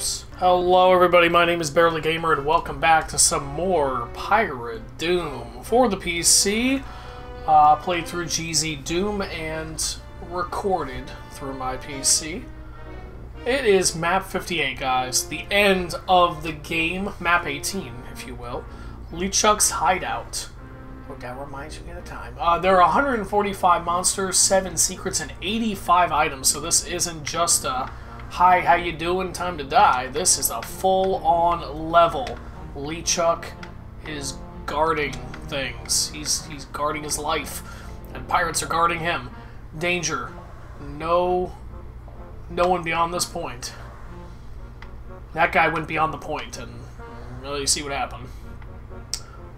Oops. Hello everybody, my name is Bearly Gamer and welcome back to some more Pirate Doom. For the PC, uh, played through GZ Doom and recorded through my PC. It is map 58, guys. The end of the game, map 18, if you will. LeChuck's Hideout. Oh, that reminds me of the time. Uh, there are 145 monsters, 7 secrets, and 85 items, so this isn't just a hi, how you doing, time to die. This is a full-on level. LeChuck is guarding things. He's, he's guarding his life, and pirates are guarding him. Danger. No, no one beyond this point. That guy went beyond the point, and really see what happened.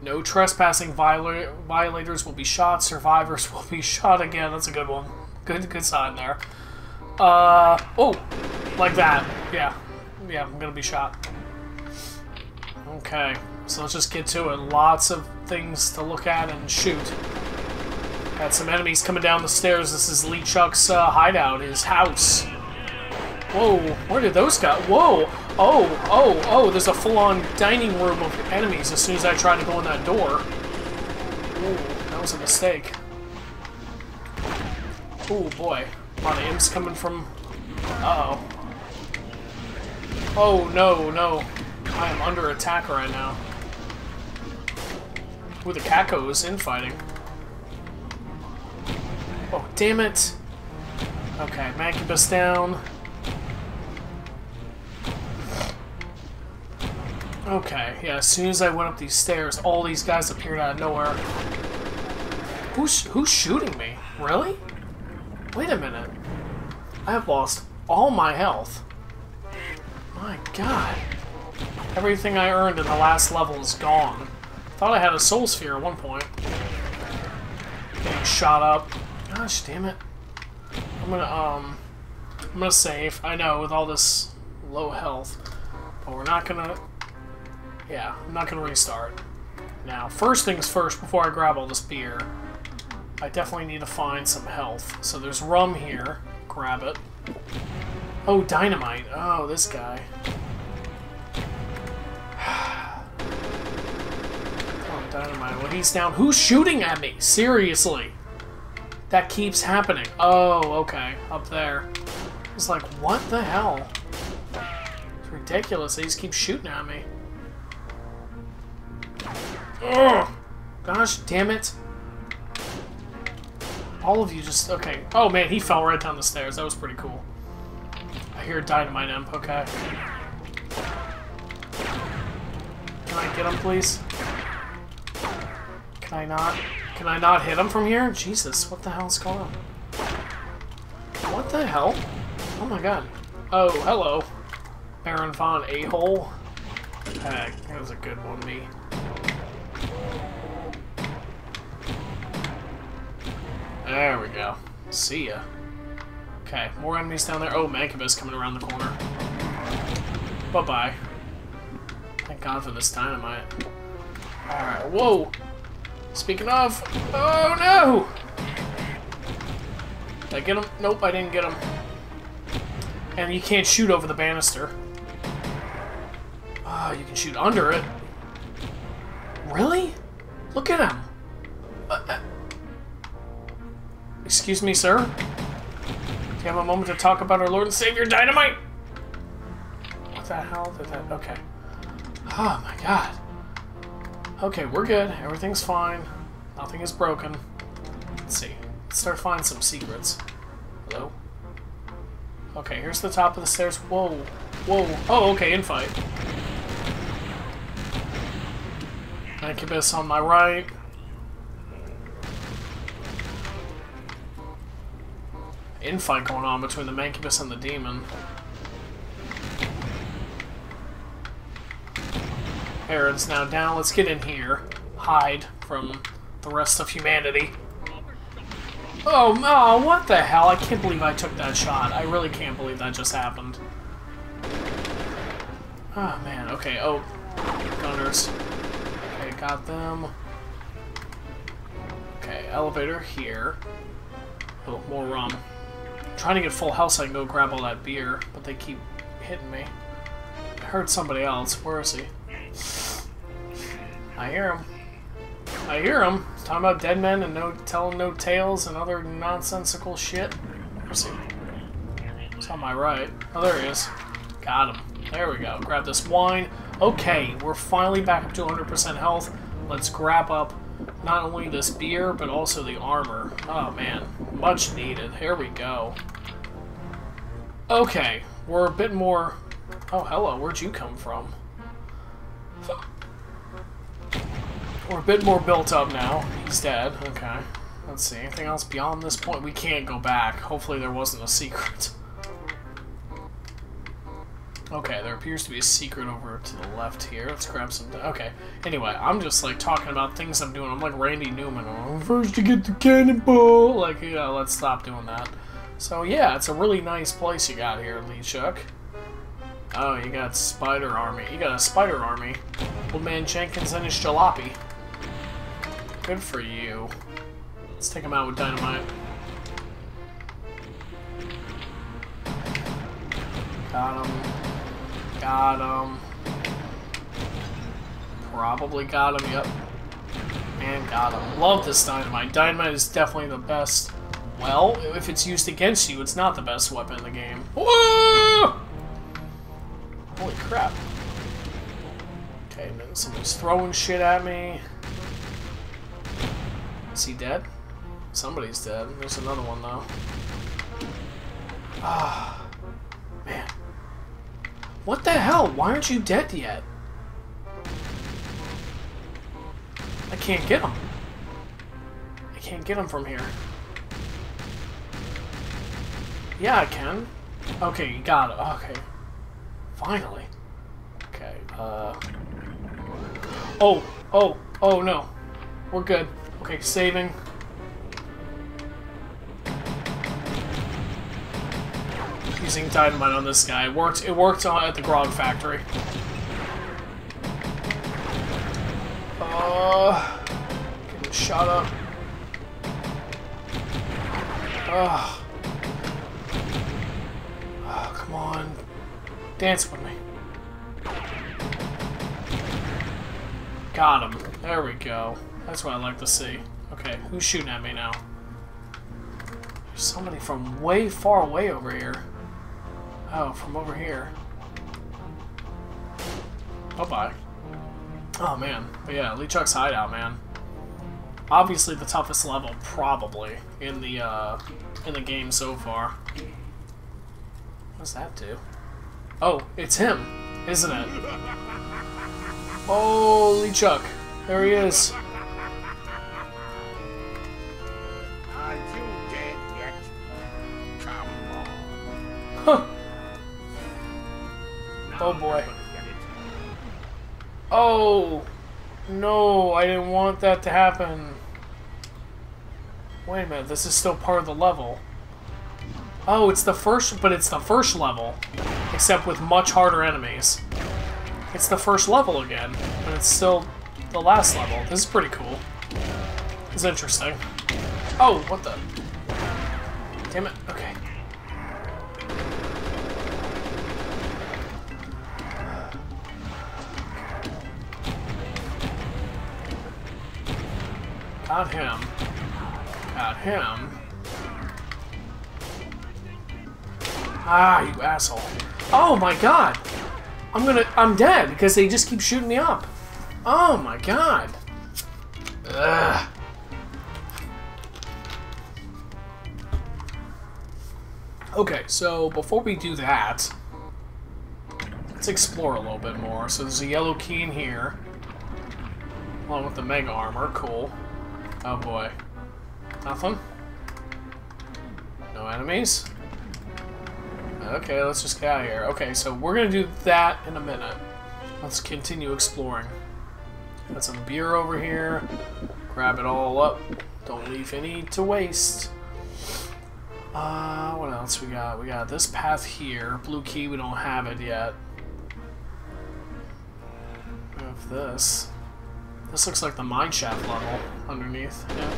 No trespassing viola violators will be shot. Survivors will be shot again. That's a good one. Good, good sign there. Uh, oh, like that. Yeah, yeah, I'm gonna be shot. Okay, so let's just get to it. Lots of things to look at and shoot. Got some enemies coming down the stairs. This is LeChuck's uh, hideout, his house. Whoa, where did those go? Whoa! Oh, oh, oh, there's a full-on dining room of enemies as soon as I try to go in that door. Ooh, that was a mistake. Oh boy. A lot of imps coming from... Uh-oh. Oh, no, no. I am under attack right now. Ooh, the Kako is infighting. Oh, damn it! Okay, Mancubus down. Okay, yeah, as soon as I went up these stairs, all these guys appeared out of nowhere. Who's, who's shooting me? Really? Wait a minute. I have lost all my health. My god. Everything I earned in the last level is gone. Thought I had a soul sphere at one point. Getting shot up. Gosh damn it. I'm gonna, um... I'm gonna save. I know, with all this low health. But we're not gonna yeah, I'm not to restart. Now, first things first, before I grab all this beer, I definitely need to find some health. So there's rum here. Grab it. Oh, dynamite. Oh, this guy. oh, dynamite. Well, he's down. Who's shooting at me? Seriously. That keeps happening. Oh, okay. Up there. It's like, what the hell? It's ridiculous. They just keep shooting at me. Ugh! Gosh damn it. All of you just... Okay. Oh, man, he fell right down the stairs. That was pretty cool. I hear Dynamite Imp. Okay. Can I get him, please? Can I not? Can I not hit him from here? Jesus, what the hell's going on? What the hell? Oh my god. Oh, hello. Baron Von A-hole. Heck, that was a good one, me. There we go. See ya. Okay, more enemies down there. Oh, Mancubus coming around the corner. Bye-bye. Thank God for this dynamite. Alright, whoa! Speaking of... Oh, no! Did I get him? Nope, I didn't get him. And you can't shoot over the banister. Oh, you can shoot under it. Really? Look at him. Excuse me, sir? Do you have a moment to talk about our Lord and Savior Dynamite? What the hell did that... Okay. Oh, my God. Okay, we're good. Everything's fine. Nothing is broken. Let's see. Let's start finding some secrets. Hello? Okay, here's the top of the stairs. Whoa. Whoa. Oh, okay, In infight. Incubus on my right. Infight going on between the Mancubus and the Demon. Aaron's now down. Let's get in here. Hide from the rest of humanity. Oh, oh, what the hell? I can't believe I took that shot. I really can't believe that just happened. Oh, man. Okay, oh. Gunners. Okay, got them. Okay, elevator here. Oh, more rum. Trying to get full health so I can go grab all that beer, but they keep hitting me. I heard somebody else. Where is he? I hear him. I hear him. Talking about dead men and no telling no tales and other nonsensical shit. Where's he? It's on my right. Oh, there he is. Got him. There we go. Grab this wine. Okay, we're finally back up to 100% health. Let's grab up not only this beer, but also the armor. Oh, man. Much needed. Here we go. Okay, we're a bit more... Oh, hello. Where'd you come from? We're a bit more built up now. He's dead. Okay. Let's see. Anything else beyond this point? We can't go back. Hopefully there wasn't a secret. Okay, there appears to be a secret over to the left here. Let's grab some... Okay. Anyway, I'm just, like, talking about things I'm doing. I'm like Randy Newman. Oh, first to get the cannonball! Like, know, let's stop doing that. So, yeah, it's a really nice place you got here, LeChuck. Oh, you got Spider Army. You got a Spider Army. Old Man Jenkins and his jalopy. Good for you. Let's take him out with dynamite. Got him. Got him. Probably got him, yep. And got him. Love this dynamite. Dynamite is definitely the best. Well, if it's used against you, it's not the best weapon in the game. Whoa! Holy crap. Okay, man, somebody's throwing shit at me. Is he dead? Somebody's dead. There's another one, though. Ah. Man. What the hell? Why aren't you dead yet? I can't get him. I can't get him from here. Yeah, I can. Okay, you got it. Okay. Finally. Okay, uh... Oh, oh, oh no. We're good. Okay, saving. Using dynamite on this guy. It worked. It worked at the Grog factory. Uh, getting shot up. Uh, oh, come on, dance with me. Got him. There we go. That's what I like to see. Okay, who's shooting at me now? There's somebody from way far away over here. Oh, from over here. Oh, bye. Oh, man. But yeah, LeChuck's hideout, man. Obviously the toughest level, probably, in the, uh, in the game so far. What does that do? Oh, it's him, isn't it? Oh, LeChuck. There he is. Oh boy. Oh! No, I didn't want that to happen. Wait a minute, this is still part of the level. Oh, it's the first, but it's the first level. Except with much harder enemies. It's the first level again, but it's still the last level. This is pretty cool. It's interesting. Oh, what the? Damn it, okay. Got him. Got him. Ah, you asshole. Oh my god! I'm gonna- I'm dead because they just keep shooting me up. Oh my god. Ugh. Okay, so before we do that, let's explore a little bit more. So there's a yellow key in here, along with the mega armor. Cool. Oh boy. Nothing? No enemies? Okay, let's just get out of here. Okay, so we're gonna do that in a minute. Let's continue exploring. Got some beer over here. Grab it all up. Don't leave any to waste. Uh, what else we got? We got this path here. Blue key, we don't have it yet. We have this. This looks like the mineshaft level underneath. Yeah.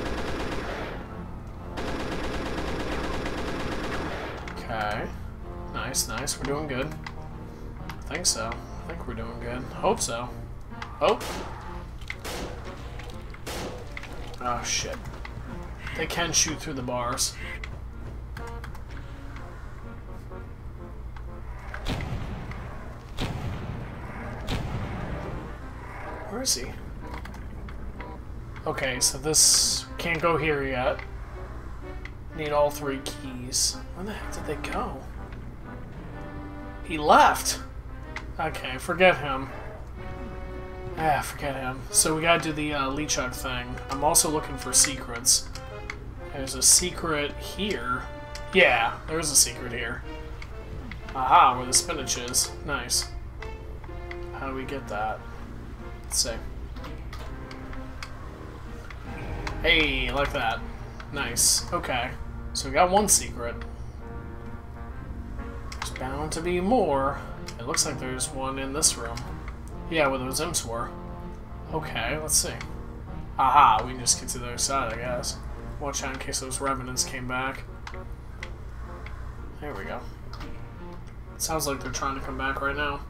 Okay. Nice, nice. We're doing good. I think so. I think we're doing good. Hope so. Oh. Oh, shit. They can shoot through the bars. Where is he? Okay, so this can't go here yet. Need all three keys. Where the heck did they go? He left! Okay, forget him. Ah, forget him. So we gotta do the uh, LeChuck thing. I'm also looking for secrets. There's a secret here. Yeah, there's a secret here. Aha, where the spinach is. Nice. How do we get that? Let's see. Hey, like that. Nice. Okay. So we got one secret. There's bound to be more. It looks like there's one in this room. Yeah, where those imps were. Okay, let's see. Aha, we can just get to the other side, I guess. Watch out in case those revenants came back. There we go. sounds like they're trying to come back right now.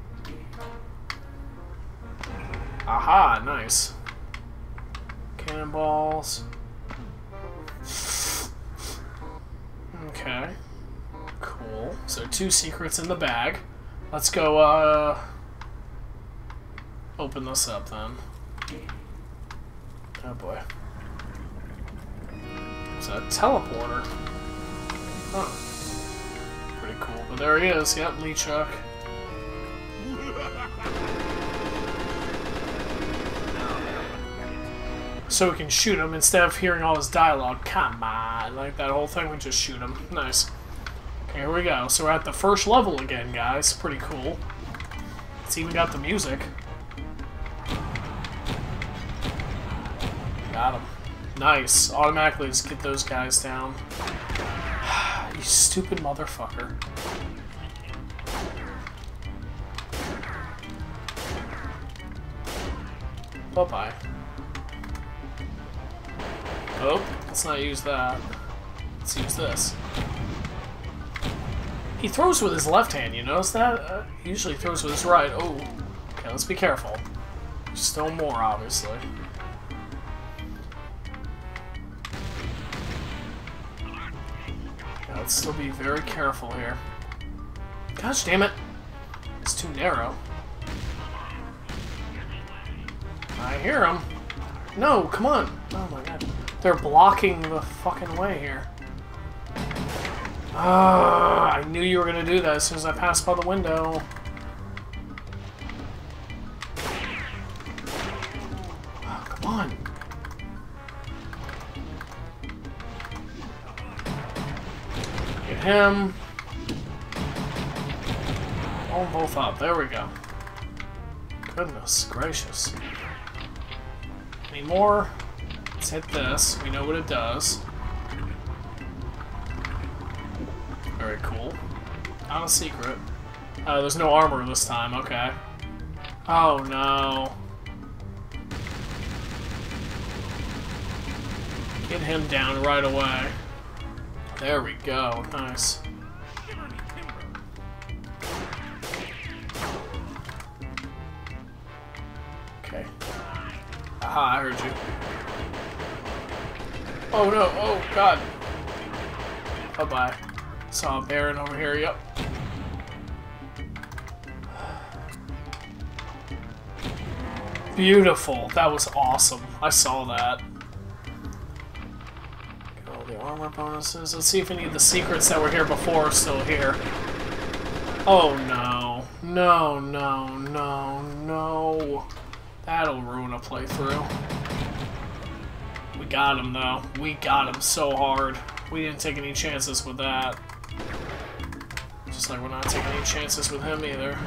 Aha, nice. Cannonballs. Okay. Cool. So two secrets in the bag. Let's go, uh... Open this up, then. Oh, boy. It's a teleporter. Huh. Pretty cool. But there he is. Yep, LeChuck. So we can shoot him instead of hearing all his dialogue. Come on, like that whole thing, we just shoot him. Nice. Here we go. So we're at the first level again, guys. Pretty cool. It's even got the music. Got him. Nice. Automatically just get those guys down. you stupid motherfucker. Bye-bye. Oh, let's not use that. Let's use this. He throws with his left hand, you notice that? Uh, he usually throws with his right. Oh, okay, let's be careful. Still more, obviously. Yeah, let's still be very careful here. Gosh damn it! It's too narrow. I hear him. No, come on! Oh my god. They're blocking the fucking way here. Ah, I knew you were gonna do that as soon as I passed by the window. Oh, come on. Get him. All both up. There we go. Goodness gracious. Any more? Let's hit this. We know what it does. Very cool. Not a secret. Uh, there's no armor this time, okay. Oh no. Get him down right away. There we go, nice. Okay. Aha, I heard you. Oh no, oh god. Bye-bye. Saw a Baron over here, yep. Beautiful. That was awesome. I saw that. Get all the armor bonuses. Let's see if any of the secrets that were here before are still here. Oh no. No, no, no, no. That'll ruin a playthrough. We got him though. We got him so hard. We didn't take any chances with that. Just like we're not taking any chances with him either.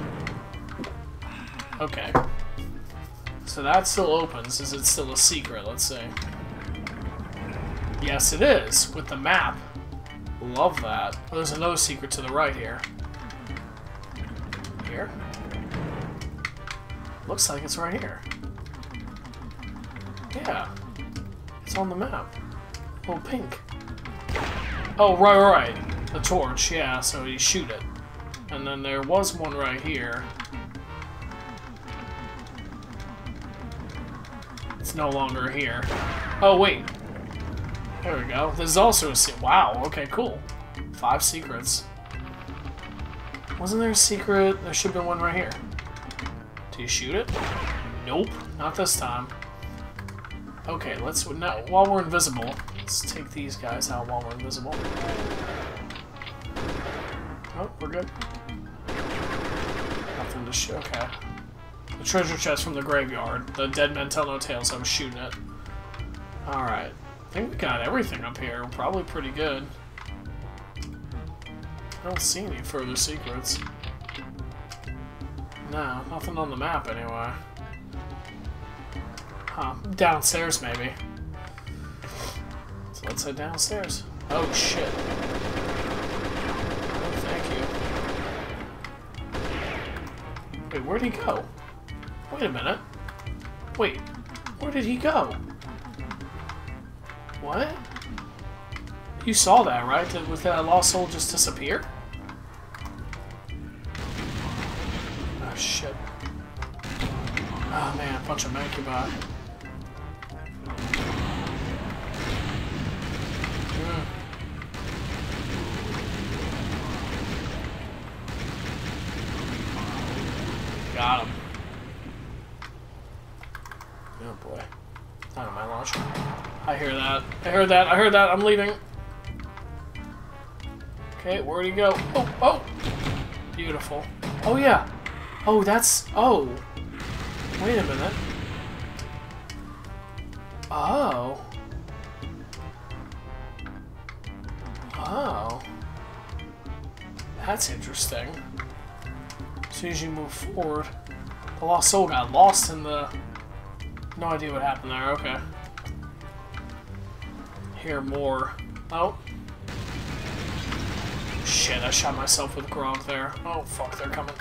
Okay. So that still opens. Is it still a secret? Let's see. Yes, it is, with the map. Love that. Oh, there's another secret to the right here. Here? Looks like it's right here. Yeah on the map? Oh, pink. Oh, right, right. The torch, yeah, so you shoot it. And then there was one right here. It's no longer here. Oh, wait. There we go. There's also a secret. Wow, okay, cool. Five secrets. Wasn't there a secret? There should be one right here. Do you shoot it? Nope, not this time. Okay, let's now while we're invisible, let's take these guys out while we're invisible. Oh, we're good. Nothing to shoot. Okay. The treasure chest from the graveyard. The dead men tell no tales. I'm shooting it. All right. I think we got everything up here. Probably pretty good. I don't see any further secrets. No, nothing on the map anyway. Huh, downstairs maybe. So let's head downstairs. Oh shit. Oh, thank you. Wait, where'd he go? Wait a minute. Wait, where did he go? What? You saw that, right? Did, was that lost soul just disappear? Oh, shit. Oh, man, a bunch of Mancubot. Heard that. I heard that. I'm leaving. Okay, where'd he go? Oh, oh! Beautiful. Oh, yeah. Oh, that's... Oh. Wait a minute. Oh. Oh. That's interesting. As soon as you move forward, the lost soul got lost in the... No idea what happened there. Okay. Hear more. Oh. Shit, I shot myself with Grog there. Oh, fuck, they're coming.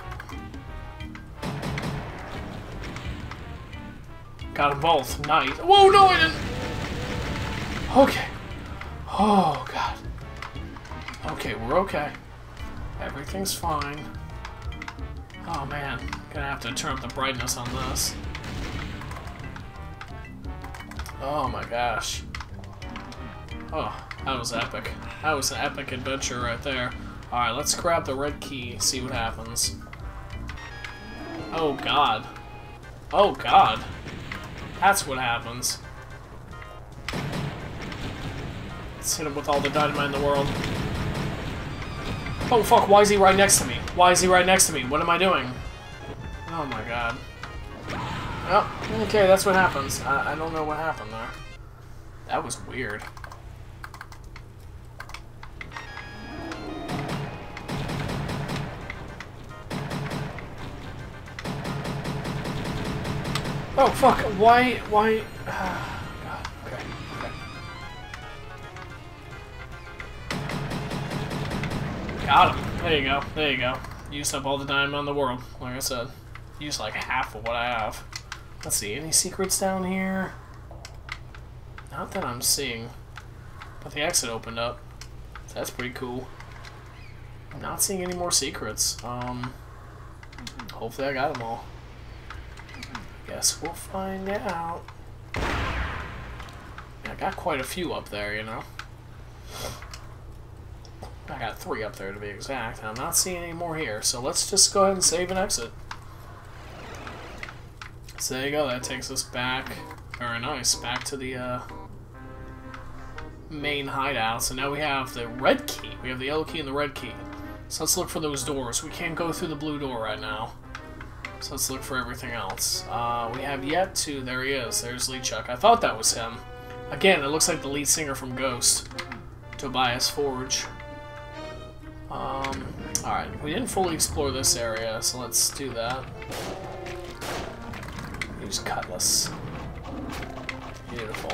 Got them both. Nice. Whoa, no, I didn't! Okay. Oh, God. Okay, we're okay. Everything's fine. Oh, man. Gonna have to turn up the brightness on this. Oh, my gosh. Oh, that was epic. That was an epic adventure right there. Alright, let's grab the red key, see what happens. Oh god. Oh god. That's what happens. Let's hit him with all the dynamite in the world. Oh fuck, why is he right next to me? Why is he right next to me? What am I doing? Oh my god. Oh, okay, that's what happens. I, I don't know what happened there. That was weird. Oh fuck! Why? Why? Okay. Got him. There you go. There you go. Used up all the diamond in the world. Like I said, used like half of what I have. Let's see. Any secrets down here? Not that I'm seeing. But the exit opened up. That's pretty cool. I'm not seeing any more secrets. Um. Hopefully I got them all. Guess we'll find out. I got quite a few up there, you know. I got three up there to be exact. I'm not seeing any more here, so let's just go ahead and save and exit. So there you go, that takes us back, very nice, back to the uh, main hideout. So now we have the red key. We have the yellow key and the red key. So let's look for those doors. We can't go through the blue door right now. So let's look for everything else. Uh, we have yet to... There he is. There's LeChuck. I thought that was him. Again, it looks like the lead singer from Ghost. Tobias Forge. Um, alright. We didn't fully explore this area, so let's do that. Use Cutlass. Beautiful.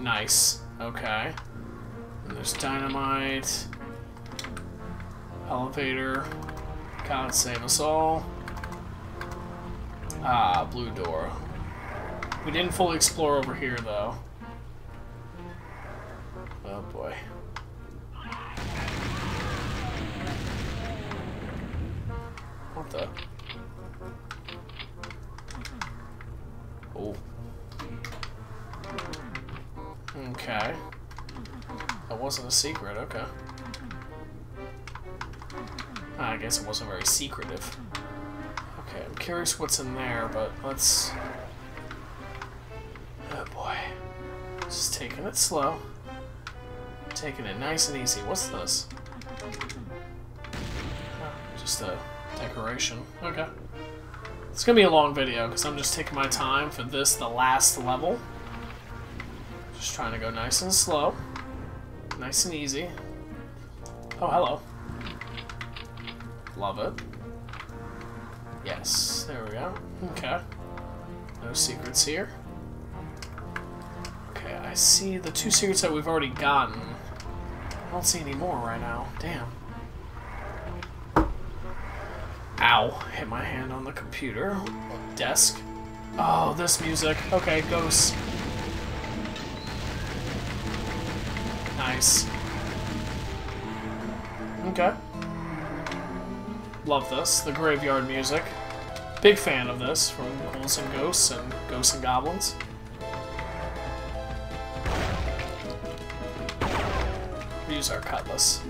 Nice. Okay. And there's dynamite. Elevator. God save us all. Ah, blue door. We didn't fully explore over here, though. Oh, boy. What the? Oh. Okay. That wasn't a secret, okay. I guess it wasn't very secretive. Okay, I'm curious what's in there, but let's... Oh boy. Just taking it slow. Taking it nice and easy. What's this? Oh, just a decoration. Okay. It's gonna be a long video, because I'm just taking my time for this, the last level. Just trying to go nice and slow. Nice and easy. Oh, hello. Love it. Yes, there we go. Okay. No secrets here. Okay, I see the two secrets that we've already gotten. I don't see any more right now. Damn. Ow. Hit my hand on the computer. Desk. Oh, this music. Okay, ghosts. Nice. Okay. Love this. The graveyard music. Big fan of this from Ghouls and Ghosts and Ghosts and Goblins. Use our cutlass.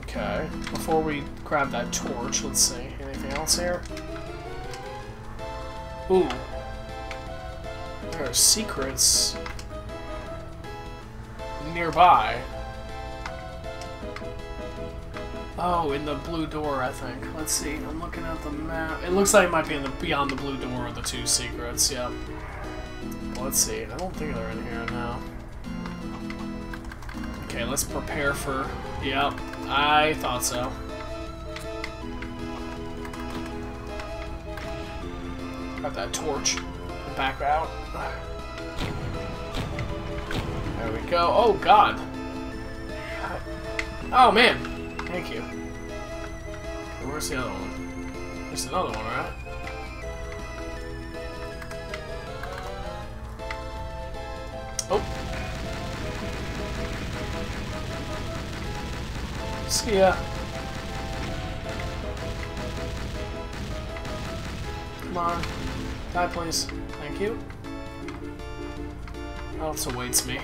Okay. Before we grab that torch, let's see. Anything else here? Ooh. There are secrets nearby. Oh, in the blue door, I think. Let's see. I'm looking at the map. It looks like it might be in the beyond the blue door of the two secrets. Yep. Let's see. I don't think they're in here now. Okay, let's prepare for. Yep, I thought so. Got that torch. Back out. Go. Oh, God. Oh, man. Thank you. Where's the other one? There's another one, right? Oh. See ya. Come on. Die, please. Thank you. What else awaits me?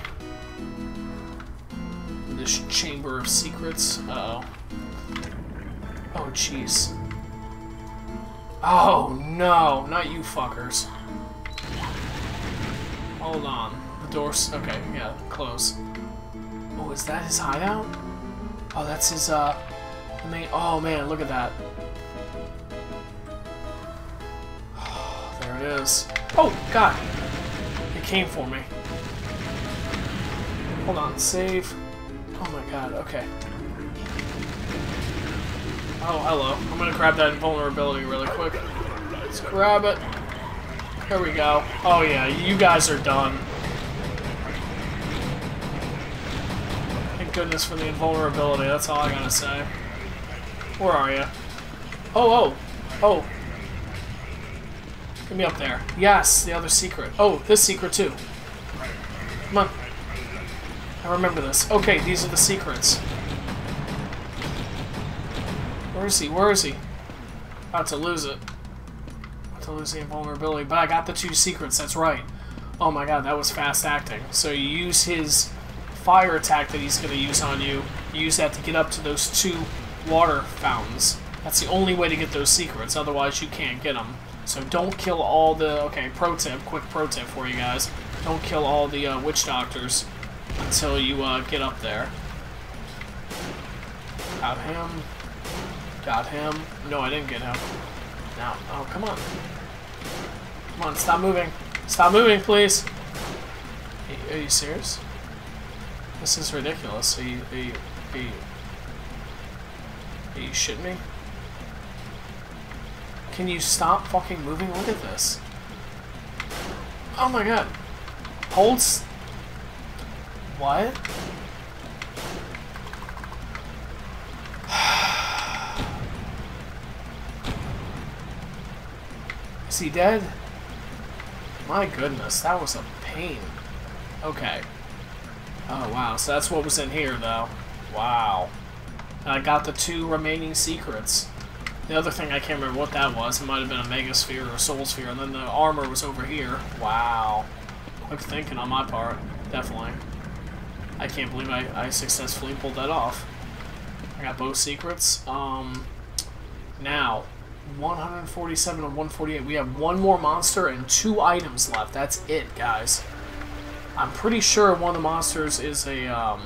This chamber of secrets. Uh oh. Oh, jeez. Oh, no. Not you fuckers. Hold on. The door's... Okay, yeah, close. Oh, is that his hideout? Oh, that's his, uh... Main... Oh, man, look at that. there it is. Oh, God! It came for me. Hold on, save. Oh my god, okay. Oh, hello. I'm gonna grab that invulnerability really quick. Let's grab it. There we go. Oh yeah, you guys are done. Thank goodness for the invulnerability, that's all I gotta say. Where are you? Oh, oh, oh. Get me up there. Yes, the other secret. Oh, this secret too. Come on. I remember this. Okay, these are the secrets. Where is he? Where is he? About to lose it. About to lose the invulnerability. But I got the two secrets, that's right. Oh my god, that was fast acting. So you use his fire attack that he's going to use on you. You use that to get up to those two water fountains. That's the only way to get those secrets, otherwise you can't get them. So don't kill all the... Okay, pro tip, quick pro tip for you guys. Don't kill all the uh, witch doctors until you uh, get up there. Got him. Got him. No, I didn't get him. Now, oh, come on. Come on, stop moving. Stop moving, please. Are you serious? This is ridiculous. Are you, are you, are you, are you shitting me? Can you stop fucking moving? Look at this. Oh my god. Holds what? Is he dead? My goodness, that was a pain. Okay. Oh, wow. So that's what was in here, though. Wow. And I got the two remaining secrets. The other thing, I can't remember what that was. It might have been a Mega Sphere or a Soul Sphere. And then the armor was over here. Wow. Quick thinking on my part. Definitely. I can't believe I, I successfully pulled that off. I got both secrets. Um, now, 147 and 148. We have one more monster and two items left. That's it, guys. I'm pretty sure one of the monsters is a, um...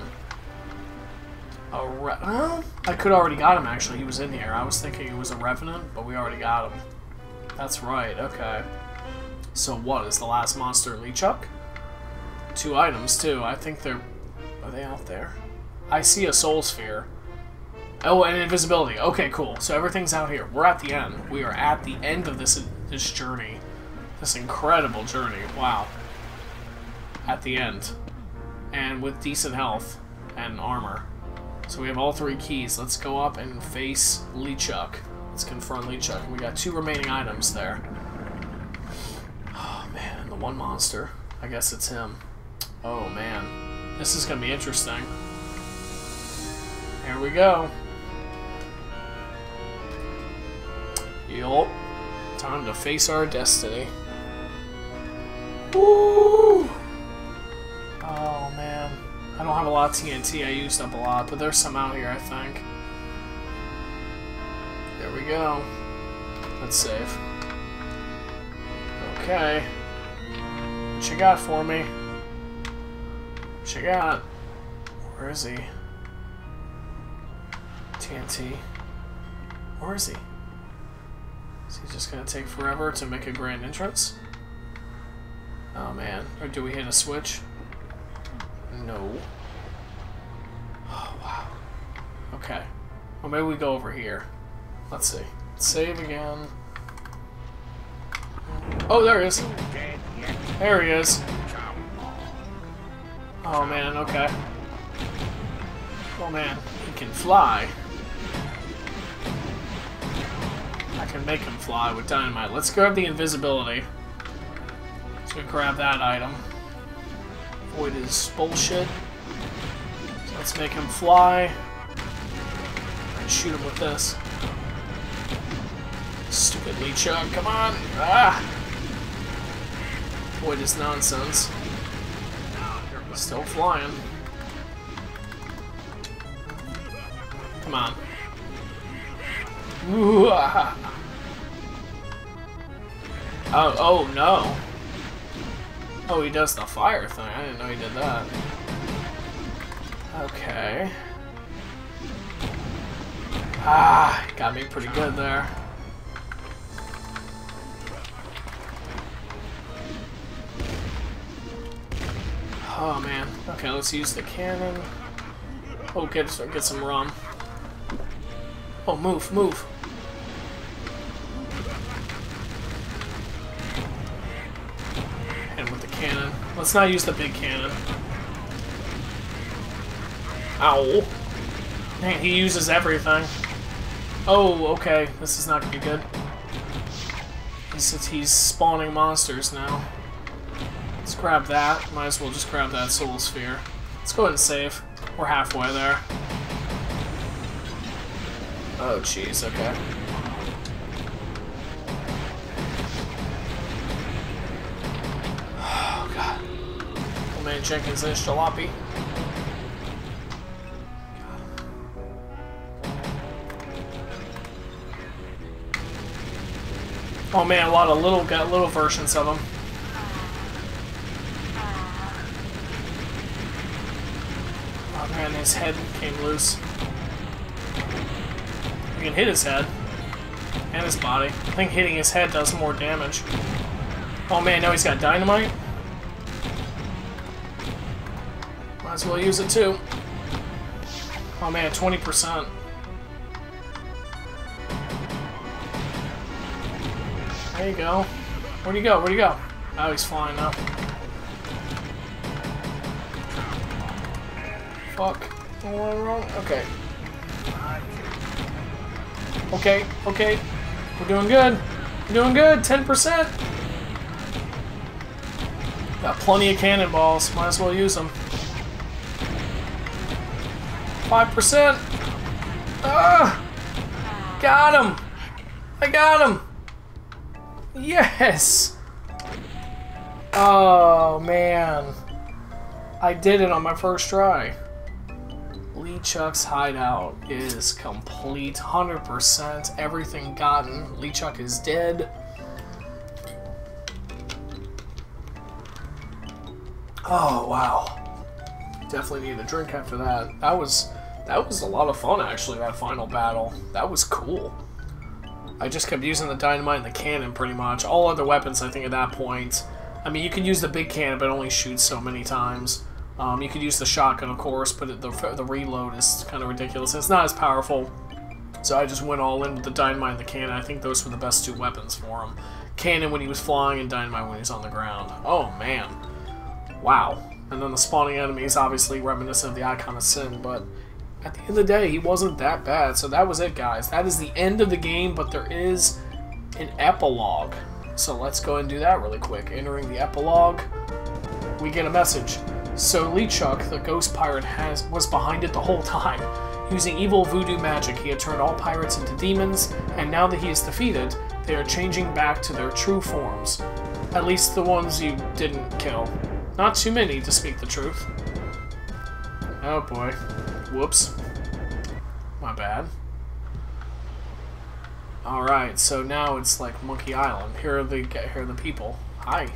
A re well, I could already got him, actually. He was in here. I was thinking it was a Revenant, but we already got him. That's right, okay. So what, is the last monster LeChuck? Two items, too. I think they're... Are they out there? I see a Soul Sphere. Oh, and invisibility. Okay, cool. So everything's out here. We're at the end. We are at the end of this this journey. This incredible journey. Wow. At the end. And with decent health and armor. So we have all three keys. Let's go up and face LeChuck. Let's confront LeChuck. We got two remaining items there. Oh, man. The one monster. I guess it's him. Oh, man. This is going to be interesting. Here we go. Yup. Time to face our destiny. Woo! Oh man. I don't have a lot of TNT, I used up a lot, but there's some out here, I think. There we go. Let's save. Okay. What you got for me? What out. Where is he? TNT. Where is he? Is he just gonna take forever to make a grand entrance? Oh man. Or do we hit a switch? No. Oh wow. Okay. Well maybe we go over here. Let's see. Save again. Oh there he is. There he is. Oh man, okay. Oh man, he can fly. I can make him fly with dynamite. Let's grab the invisibility. Let's grab that item. Avoid his bullshit. So let's make him fly. And shoot him with this. Stupid LeChuck, come on! Ah! Avoid his nonsense. Still flying. Come on. Ooh. Oh, oh no. Oh, he does the fire thing. I didn't know he did that. Okay. Ah, got me pretty good there. Oh man. Okay, let's use the cannon. Oh, get, get some rum. Oh, move, move. And with the cannon. Let's not use the big cannon. Ow. Man, he uses everything. Oh, okay. This is not gonna be good. He's, he's spawning monsters now. Let's grab that. Might as well just grab that soul sphere. Let's go ahead and save. We're halfway there. Oh, jeez, okay. Oh, God. Oh, man, Jenkins and jalopy. Oh man, a lot of little got little versions of them. Oh man, his head came loose. You can hit his head. And his body. I think hitting his head does more damage. Oh man, now he's got dynamite. Might as well use it too. Oh man, 20%. There you go. Where'd he go? Where'd he go? Oh, he's flying now. Fuck. Wrong. Okay. Okay, okay. We're doing good. We're doing good. 10%. Got plenty of cannonballs. Might as well use them. 5%. Ah! Got him! I got him! Yes! Oh, man. I did it on my first try. LeChuck's hideout is complete, 100%. Everything gotten. LeChuck is dead. Oh, wow. Definitely need a drink after that. That was that was a lot of fun, actually, that final battle. That was cool. I just kept using the dynamite and the cannon, pretty much. All other weapons, I think, at that point. I mean, you can use the big cannon, but only shoots so many times. Um, you could use the shotgun, of course, but the, the reload is kind of ridiculous. It's not as powerful, so I just went all in with the dynamite and the cannon. I think those were the best two weapons for him. Cannon when he was flying, and dynamite when he was on the ground. Oh, man. Wow. And then the spawning enemies, obviously reminiscent of the Icon of Sin, but at the end of the day, he wasn't that bad. So that was it, guys. That is the end of the game, but there is an epilogue. So let's go and do that really quick. Entering the epilogue, we get a message. So LeChuck, the ghost pirate, has was behind it the whole time. Using evil voodoo magic, he had turned all pirates into demons, and now that he is defeated, they are changing back to their true forms. At least the ones you didn't kill. Not too many, to speak the truth. Oh boy. Whoops. My bad. Alright, so now it's like Monkey Island. Here are the here are the people. Hi.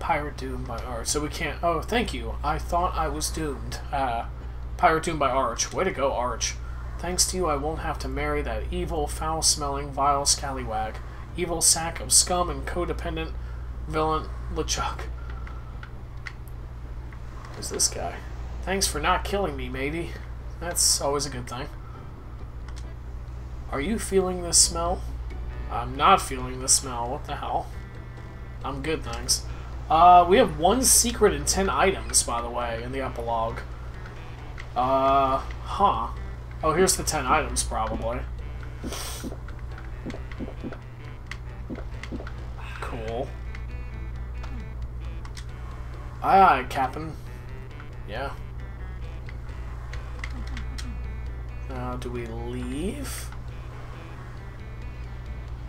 Pirate Doom by Arch. So we can't oh thank you. I thought I was doomed. Uh Pirate Doom by Arch. Way to go, Arch. Thanks to you I won't have to marry that evil, foul smelling, vile scallywag. Evil sack of scum and codependent villain LeChuck. Who's this guy? Thanks for not killing me, matey. That's always a good thing. Are you feeling this smell? I'm not feeling the smell. What the hell? I'm good, thanks. Uh, we have one secret and ten items, by the way, in the epilogue. Uh, huh. Oh, here's the ten items, probably. Cool. Aye, aye, Captain. Yeah. Now, do we leave?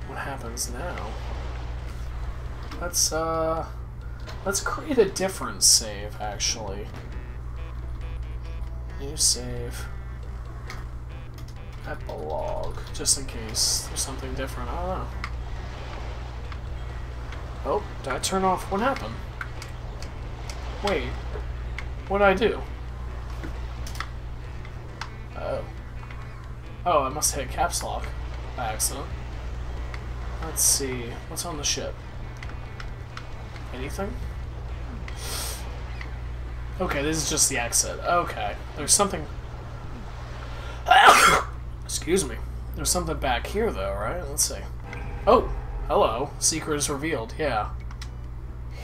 What happens now? Let's, uh... Let's create a different save, actually. New save. Epilogue. Just in case there's something different. I don't know. Oh, did I turn off? What happened? Wait. What'd I do? Oh. Oh, I must hit caps lock by accident. Let's see. What's on the ship? Anything? Okay, this is just the exit. Okay. There's something... Excuse me. There's something back here, though, right? Let's see. Oh! Hello. Secret is revealed. Yeah.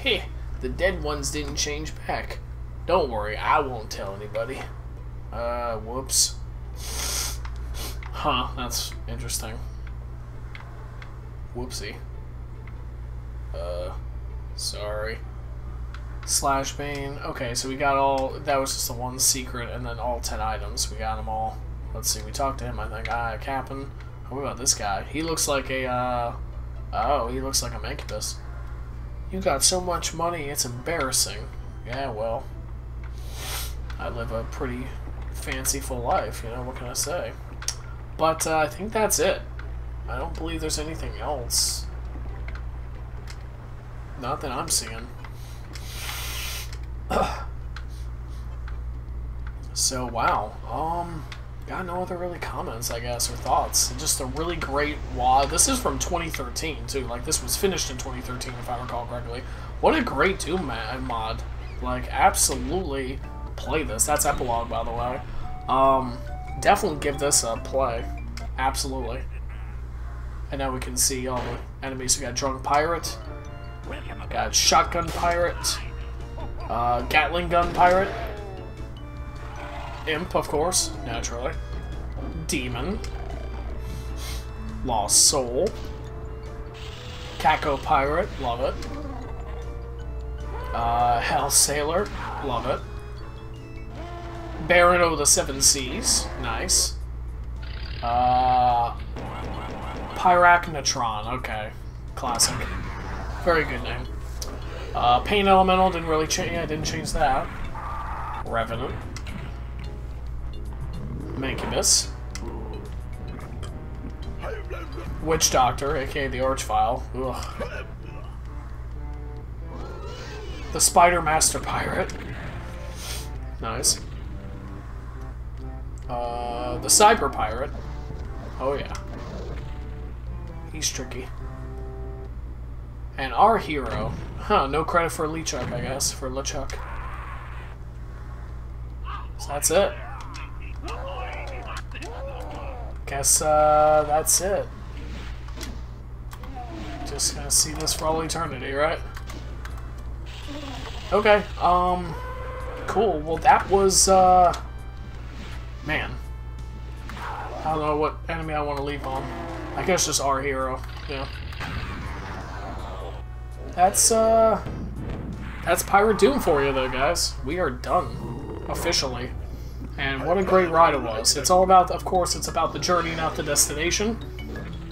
Heh. The dead ones didn't change back. Don't worry, I won't tell anybody. Uh, whoops. Huh, that's interesting. Whoopsie. Uh, sorry. Slash Bane. Okay, so we got all, that was just the one secret, and then all ten items. We got them all. Let's see, we talked to him, I think. Ah, Captain. What about this guy? He looks like a, uh, oh, he looks like a Mancubus. You got so much money, it's embarrassing. Yeah, well, I live a pretty fanciful life, you know, what can I say? But uh, I think that's it. I don't believe there's anything else. Not that I'm seeing. so, wow. Um, got no other really comments, I guess, or thoughts. Just a really great WAD. This is from 2013, too. Like, this was finished in 2013, if I recall correctly. What a great Doom mod. Like, absolutely play this. That's epilogue, by the way. Um, definitely give this a play. Absolutely. And now we can see all the enemies. We got Drunk Pirate. Got Shotgun Pirate. Uh, Gatling Gun Pirate. Imp, of course, naturally. Demon. Lost Soul. Caco Pirate, love it. Uh, Hell Sailor, love it. Baron of the Seven Seas. Nice. Uh, Pyrachnatron. Okay. Classic. Very good name. Uh, Pain Elemental didn't really change. Yeah, didn't change that. Revenant. Mancubus. Witch Doctor, aka the Archvile. Ugh. The Spider Master Pirate. Nice. Uh, the Cyber Pirate. Oh yeah. He's tricky. And our hero. Huh, no credit for LeChuck, I guess, for LeChuck. So that's it. Guess, uh, that's it. Just gonna see this for all eternity, right? Okay, um, cool. Well, that was, uh, man. I don't know what enemy I want to leave on. I guess just our hero, yeah. That's, uh, that's Pirate Doom for you, though, guys. We are done, officially. And what a great ride it was. It's all about, of course, it's about the journey, not the destination.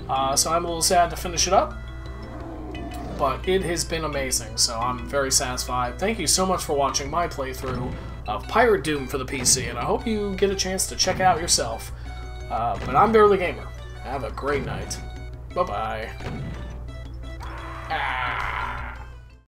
Uh, so I'm a little sad to finish it up but it has been amazing, so I'm very satisfied. Thank you so much for watching my playthrough of Pirate Doom for the PC, and I hope you get a chance to check it out yourself. Uh, but I'm Bearly Gamer. Have a great night. Bye-bye. Ah.